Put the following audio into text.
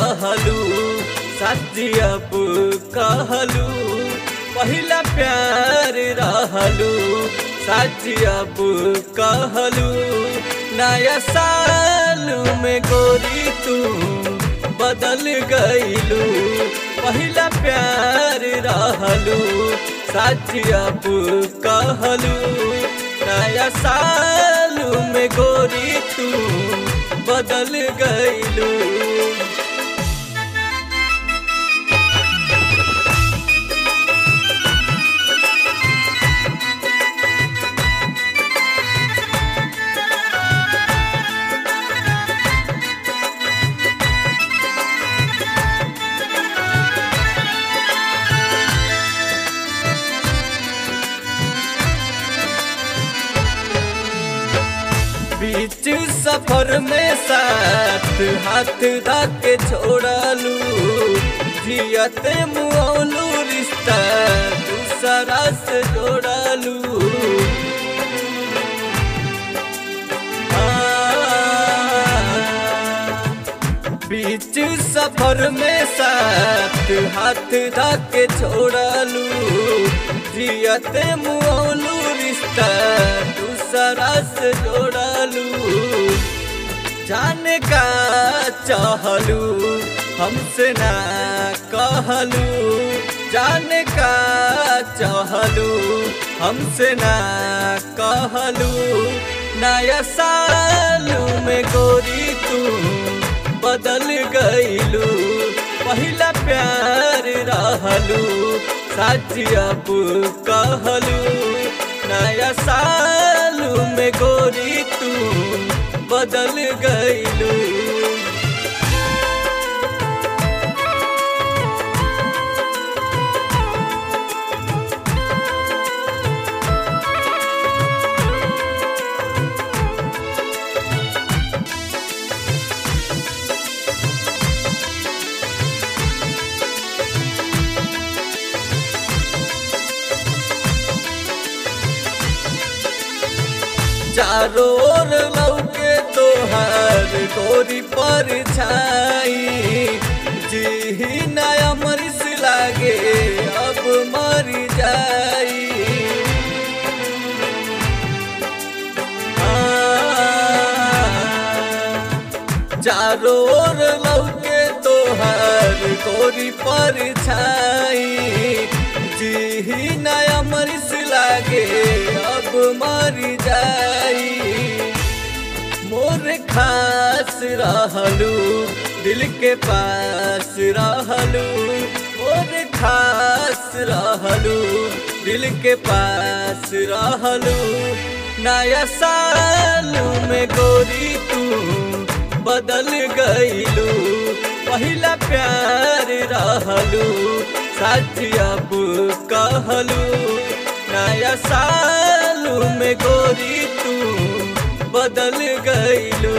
रहलू सच्ची कहलू, पहिला प्यार रहलू सच्ची कहलू, नया साल में गोरी तू बदल गईलू पहला प्यार रहलू सच्ची कहलू, नया साल में गोरी तू बदल गईलू बीच सफ़र में साथ हाथ धाके छोड़लू, जियते मुआलू रिश्ता दूसरा से जोड़लू बीच सफ़र में साथ हाथ धाके छोड़लू, जियते मुआलू रिश्ता दूसरा से जोड़लू जाने का चाहलू, हमसे ना कहलू। जाने का चाहलू, हमसे ना कहलू। नया साल में गोरी तू बदल गईलू, पहला प्यार रहलू अब कहलू। नया साल में गोरी बदल गईलू चारों ओर लौके तोहर गोरी पर छाई। जी नया मरिस लागे, अब मर जाई। चारों ओर लौके तोहर गोरी पर छाई। जी नया मरिस लागे, अब मर जाई। मोर खास रहलू, दिल के पास रहलू। मोर खास रहलू, दिल के पास रहलू। नया साल में गोरी तू बदल गईलू। पहला प्यार रहलू, साथी अब कहलू। नया साल में गोरी तू बदल गईलू